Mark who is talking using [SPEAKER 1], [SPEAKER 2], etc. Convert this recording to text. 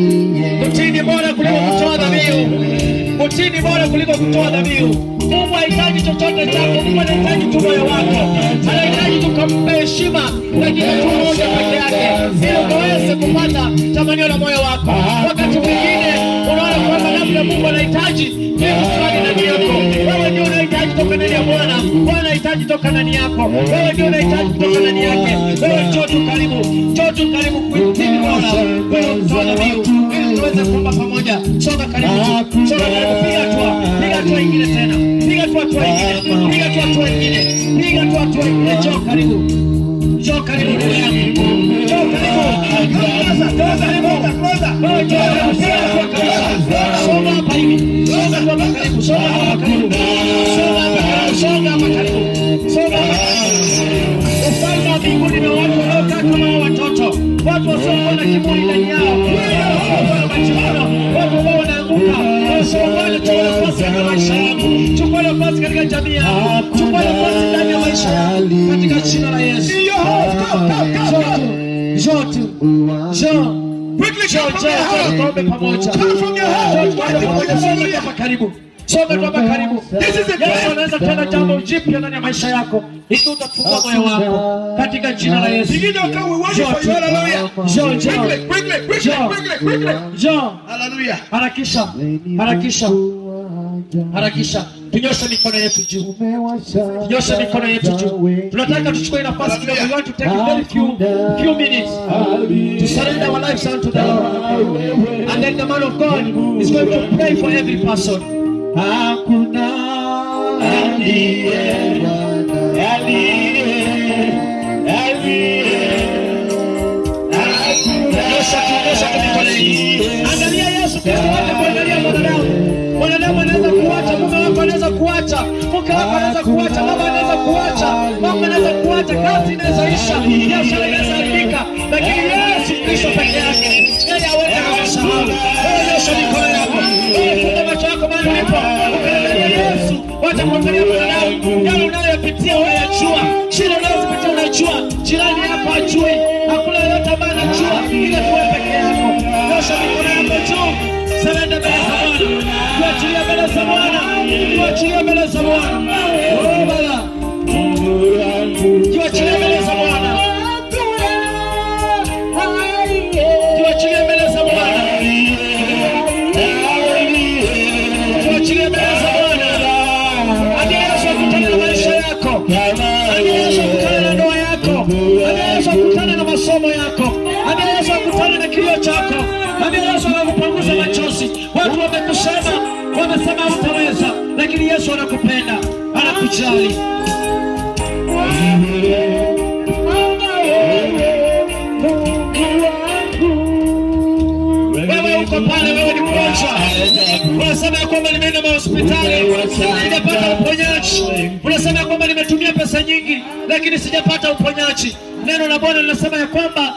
[SPEAKER 1] Utii ni bora kuliko kutoa dhabihu. Utii ni bora kuliko kutoa dhabihu. Mungu hahitaji chochote chako, Mungu anahitaji tu moyo wako, anahitaji tukampe heshima dakika tu moja peke yake, ili ukaweze kupata tamanio la moyo wako. Wakati mwingine unaona kwamba labda Mungu anahitaji kitu fulani ndani yako, wewe ndio unahitaji toka ndani ya Bwana, Bwana anahitaji toka ndani yako, wewe ndio unahitaji toka ndani yake. Karibu tu, piga hatua, piga hatua ingine tena, piga tu hatua ingine, piga tu hatua ingine, piga tu hatua ingine. Njoo karibu, njoo karibu ndugu yangu, njoo karibu, njoo karibu, wewe njoo karibu, piga hatua kabisa. Songa hapa hivi, songa tu hapa karibu, songa hapa karibu, songa hapa karibu, songa hapa karibu, songa hapa karibu. Ufalme wa mbinguni na watu wanaokaa kama watoto, watu wasiokuwa na kiburi ndani yao, wanachukua nafasi katika maisha yako, chukua nafasi katika jamii yako, chukua nafasi ndani ya maisha yako katika jina la Yesu. Njoo tu, tuombe pamoja. Tuombe pamoja. Karibu. Songa tu hapa karibu. Yesu anaweza tena jambo jipya ndani ya maisha yako. Ikiwa utafungua moyo wako katika jina la Yesu.
[SPEAKER 2] Hallelujah.
[SPEAKER 1] Harakisha. Harakisha. Harakisha. Tunyoshe mikono yetu juu. Tunyoshe mikono yetu juu. Tunataka tuchukue nafasi kidogo. We want to take a very few few minutes to surrender our lives unto the Lord. And then the man of God is going to pray for every person.
[SPEAKER 3] Hakuna aliye
[SPEAKER 1] kuacha, inaweza isha, biashara inaweza haribika, lakini Yesu Kristo peke yake yeye aweza kukusahau. Wewe nyosha mikono yako, funga macho yako mahali ulipo, ukaangalia Yesu, wacha kuangalia mwanadamu, yale unayopitia unayajua, shida unazopitia unajua, jirani yako ajui, hakuna yeyote ambaye anajua, ila tuwe peke yako. Nyosha mikono yako juu, sarenda mbele za Bwana, tuachilia mbele za Bwana, tuachilia mbele za Bwana. Yako, akutane na ndoa yako, anaweza Yesu na masomo yako, anaweza akutane na kilio chako, anaweza Yesu machozi. Watu wamekusema, wamesema hutaweza, lakini Yesu anakupenda, anakujali. Uko pale, wewe ni mgonjwa, unasema ya kwamba nimeenda mahospitali sijapata uponyaji, unasema ya kwamba nimetumia pesa nyingi, lakini sijapata uponyaji. Neno la Bwana linasema ya kwamba